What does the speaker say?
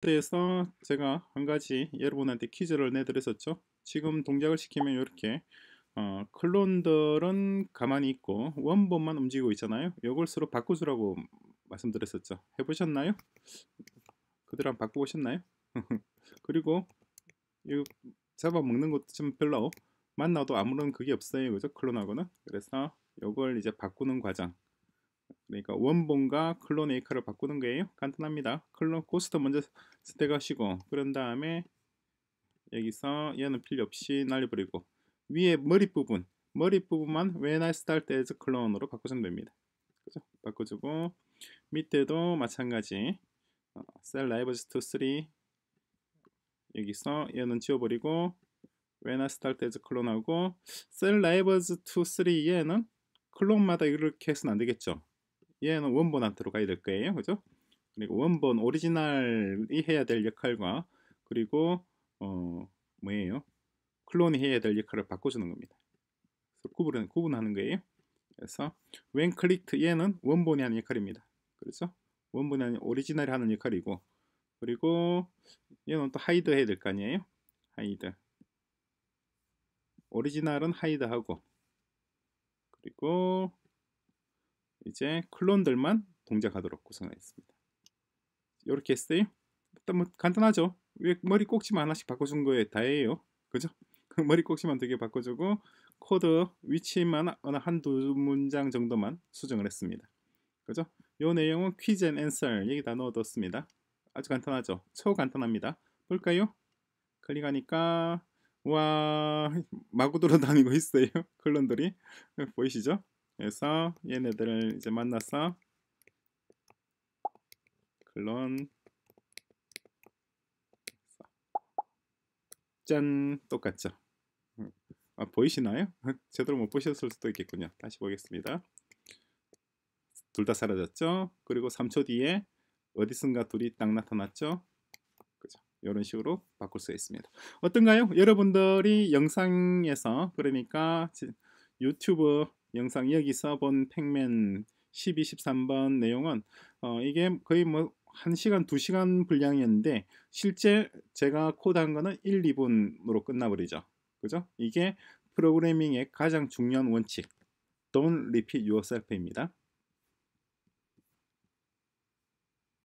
그래서 제가 한 가지 여러분한테 퀴즈를 내드렸었죠. 지금 동작을 시키면 이렇게 어, 클론들은 가만히 있고 원본만 움직이고 있잖아요. 이걸 서로 바꿔주라고 말씀드렸었죠. 해보셨나요? 그대로 한번 바꿔보셨나요? 그리고 이 잡아먹는 것도 좀 별로 만나도 아무런 그게 없어요. 그죠? 클론하고는. 그래서 이걸 이제 바꾸는 과정. 그러니까 원본과 클론 역할을 바꾸는 거예요. 간단합니다. 클론 ghost 먼저 선택하시고 그런 다음에 여기서 얘는 필요 없이 날려버리고 위에 머리 부분 머리 부분만 when I start as clone으로 바꾸시면 됩니다. 그죠? 바꿔주고 밑에도 마찬가지 어, set lives to 3 여기서 얘는 지워버리고 when I start as clone하고 set lives to 3 얘는 클론마다 이렇게 해서는 안 되겠죠. 얘는 원본한테로 가야 될 거예요. 그죠? 그리고 원본 오리지널이 해야 될 역할과 그리고 어 뭐예요? 클론이 해야 될 역할을 바꿔주는 겁니다. 구분, 구분하는 거예요. 그래서 when clicked 얘는 원본이 하는 역할입니다. 그렇죠? 원본이 아닌 오리지널이 하는 역할이고 그리고 얘는 또 hide 해야 될 거 아니에요? hide 오리지널은 hide하고 그리고 이제 클론들만 동작하도록 구성하였습니다. 이렇게 했어요. 일단 뭐 간단하죠. 왜 머리 꼭지만 하나씩 바꿔준 게 다예요. 그죠? 머리 꼭지만 되게 바꿔주고 코드 위치만 어느 한두 문장 정도만 수정을 했습니다. 그죠? 요 내용은 Quiz and Answer 여기다 넣어뒀습니다. 아주 간단하죠? 초 간단합니다. 볼까요? 클릭하니까 와 마구 돌아다니고 있어요. 클론들이 보이시죠? 그래서 얘네들을 이제 만나서 클론. 짠. 똑같죠. 아, 보이시나요? 제대로 못 보셨을 수도 있겠군요. 다시 보겠습니다. 둘 다 사라졌죠? 그리고 3초 뒤에 어디선가 둘이 딱 나타났죠? 그죠. 이런 식으로 바꿀 수 있습니다. 어떤가요? 여러분들이 영상에서 그러니까 유튜브 영상 여기서 본 팩맨 12, 13번 내용은 어, 이게 거의 뭐 1시간, 2시간 분량이었는데 실제 제가 코드한 거는 1, 2분으로 끝나버리죠. 그죠? 이게 프로그래밍의 가장 중요한 원칙 Don't repeat yourself입니다.